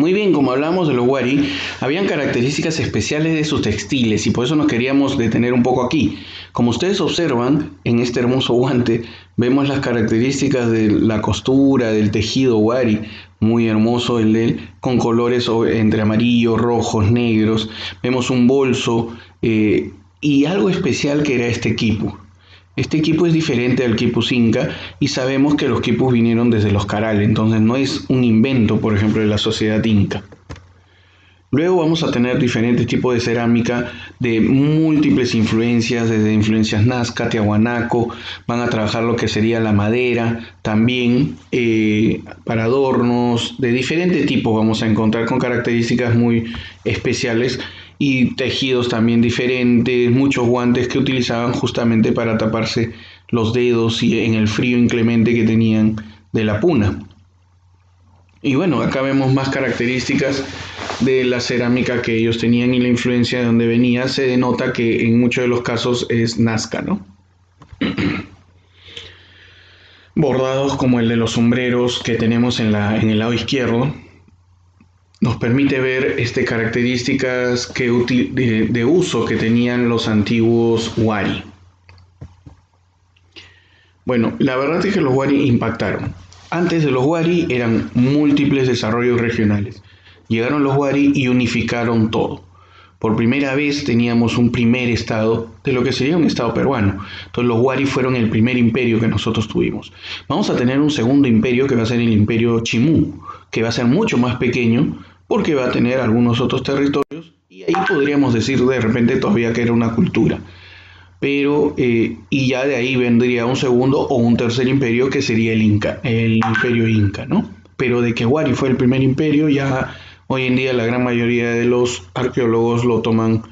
Muy bien, como hablamos de los wari, habían características especiales de sus textiles y por eso nos queríamos detener un poco aquí. Como ustedes observan en este hermoso guante, vemos las características de la costura, del tejido wari, muy hermoso el de él, con colores entre amarillos, rojos, negros. Vemos un bolso eh, y algo especial que era este equipo. Este equipo es diferente al quipus inca y sabemos que los quipus vinieron desde los Caral, entonces no es un invento, por ejemplo, de la sociedad inca. Luego vamos a tener diferentes tipos de cerámica de múltiples influencias, desde influencias nazca, tiahuanaco, van a trabajar lo que sería la madera, también eh, para adornos, de diferente tipo vamos a encontrar con características muy especiales y tejidos también diferentes, muchos guantes que utilizaban justamente para taparse los dedos y en el frío inclemente que tenían de la puna. Y bueno, acá vemos más características de la cerámica que ellos tenían y la influencia de donde venía. Se denota que en muchos de los casos es Nazca, ¿no? Bordados como el de los sombreros que tenemos en, la, en el lado izquierdo, nos permite ver este, características que, de, uso que tenían los antiguos Wari. Bueno, la verdad es que los Wari impactaron. Antes de los Wari eran múltiples desarrollos regionales. Llegaron los Wari y unificaron todo. Por primera vez teníamos un primer estado de lo que sería un estado peruano. Entonces los Wari fueron el primer imperio que nosotros tuvimos. Vamos a tener un segundo imperio que va a ser el imperio Chimú, que va a ser mucho más pequeño, porque va a tener algunos otros territorios y ahí podríamos decir de repente todavía que era una cultura. Pero, eh, y ya de ahí vendría un segundo o un tercer imperio que sería el Inca, el imperio Inca, ¿no? Pero de que Wari fue el primer imperio, ya hoy en día la gran mayoría de los arqueólogos lo toman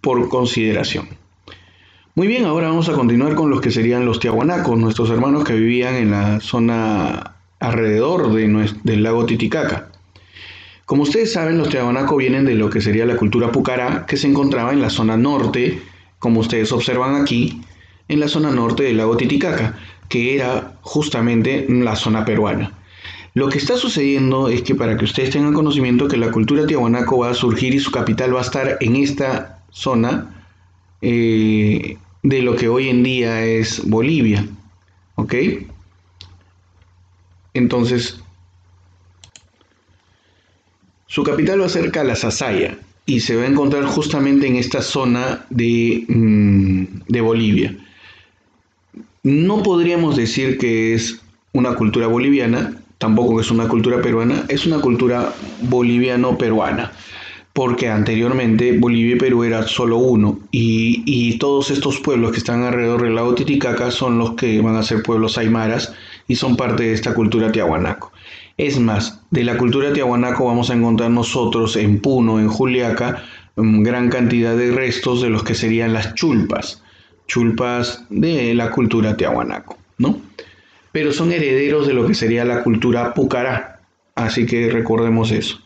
por consideración. Muy bien, ahora vamos a continuar con los que serían los tiahuanacos, nuestros hermanos que vivían en la zona alrededor de, del lago Titicaca. Como ustedes saben, los Tiahuanaco vienen de lo que sería la cultura pucará, que se encontraba en la zona norte, como ustedes observan aquí, en la zona norte del lago Titicaca, que era justamente la zona peruana. Lo que está sucediendo es que para que ustedes tengan conocimiento que la cultura tiahuanaco va a surgir y su capital va a estar en esta zona eh, de lo que hoy en día es Bolivia. ¿Ok? Entonces, su capital va a ser Calasasaya y se va a encontrar justamente en esta zona de, mm, de Bolivia. No podríamos decir que es una cultura boliviana, tampoco es una cultura peruana, es una cultura boliviano-peruana, porque anteriormente Bolivia y Perú era solo uno, y, y, todos estos pueblos que están alrededor del lago Titicaca son los que van a ser pueblos aymaras y son parte de esta cultura tiahuanaco. Es más, de la cultura tiahuanaco vamos a encontrar nosotros en Puno, en Juliaca, gran cantidad de restos de los que serían las chulpas, chulpas de la cultura tiahuanaco, ¿no? Pero son herederos de lo que sería la cultura pucará, así que recordemos eso.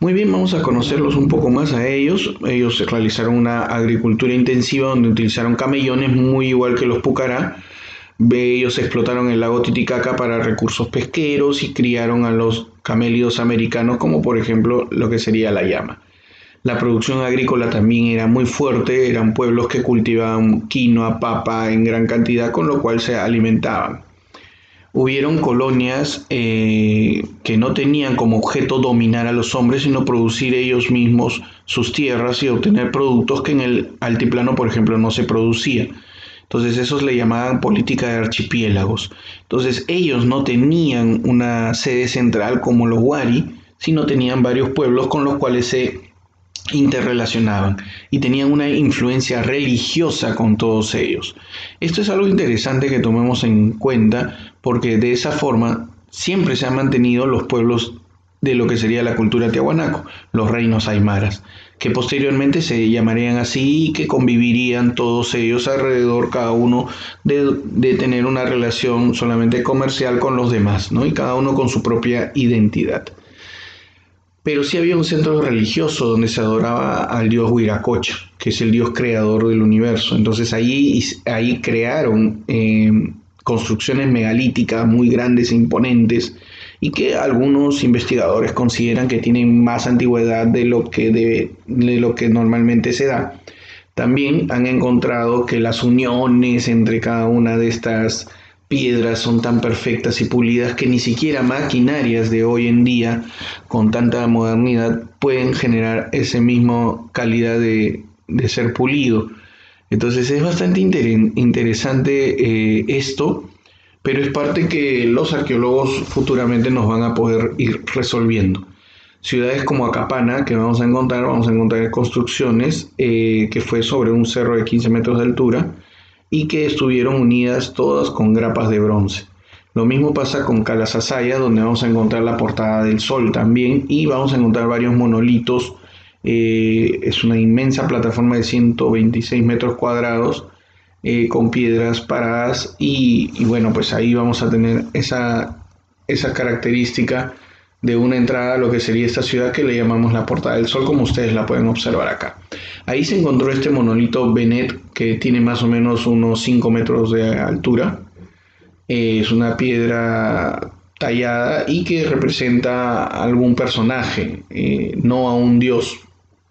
Muy bien, vamos a conocerlos un poco más a ellos. Ellos realizaron una agricultura intensiva donde utilizaron camellones muy igual que los pucará ellos explotaron el lago Titicaca para recursos pesqueros y criaron a los camélidos americanos, como por ejemplo lo que sería la llama. La producción agrícola también era muy fuerte, eran pueblos que cultivaban quinoa, papa en gran cantidad, con lo cual se alimentaban. Hubieron colonias eh, que no tenían como objeto dominar a los hombres, sino producir ellos mismos sus tierras y obtener productos que en el altiplano, por ejemplo, no se producían entonces esos le llamaban política de archipiélagos. Entonces ellos no tenían una sede central como los Wari, sino tenían varios pueblos con los cuales se interrelacionaban y tenían una influencia religiosa con todos ellos. Esto es algo interesante que tomemos en cuenta porque de esa forma siempre se han mantenido los pueblos de lo que sería la cultura tiahuanaco, los reinos aymaras que posteriormente se llamarían así y que convivirían todos ellos alrededor, cada uno de, tener una relación solamente comercial con los demás, ¿no? Y cada uno con su propia identidad. Pero sí había un centro religioso donde se adoraba al dios Huiracocha, que es el dios creador del universo. Entonces ahí, ahí crearon eh, construcciones megalíticas muy grandes e imponentes y que algunos investigadores consideran que tienen más antigüedad de lo que, de lo que normalmente se da. También han encontrado que las uniones entre cada una de estas piedras son tan perfectas y pulidas que ni siquiera maquinarias de hoy en día con tanta modernidad pueden generar esa misma calidad de, ser pulido. Entonces es bastante interesante eh, esto, pero es parte que los arqueólogos futuramente nos van a poder ir resolviendo. Ciudades como Acapana, que vamos a encontrar, vamos a encontrar construcciones eh, que fue sobre un cerro de 15 metros de altura, y que estuvieron unidas todas con grapas de bronce. Lo mismo pasa con Calasasaya, donde vamos a encontrar la portada del sol también y vamos a encontrar varios monolitos. Eh, es una inmensa plataforma de 126 metros cuadrados eh, con piedras paradas y, bueno, pues ahí vamos a tener esa, esa característica de una entrada a lo que sería esta ciudad que le llamamos la Portada del Sol, como ustedes la pueden observar acá. Ahí se encontró este monolito Benet que tiene más o menos unos 5 metros de altura. es una piedra tallada y que representa a algún personaje, eh, no a un dios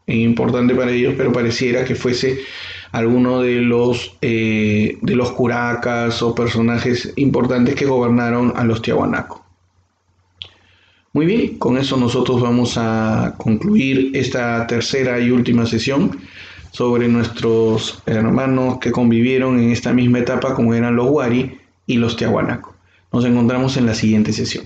importante para ellos, pero pareciera que fuese alguno de los, eh, de los curacas o personajes importantes que gobernaron a los tiahuanacos. Muy bien, con eso nosotros vamos a concluir esta tercera y última sesión sobre nuestros hermanos que convivieron en esta misma etapa como eran los Wari y los Tiahuanaco. Nos encontramos en la siguiente sesión.